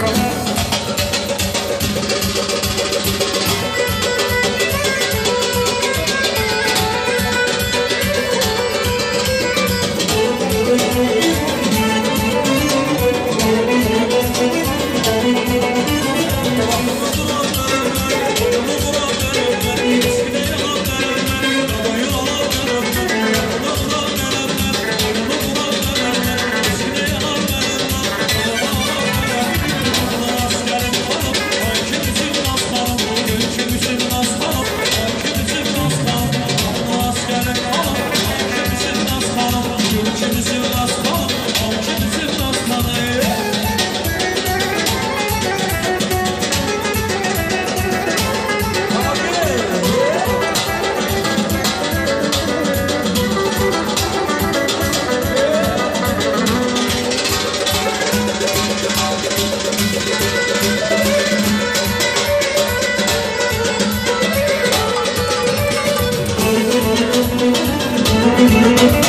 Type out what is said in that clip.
Rock. Thank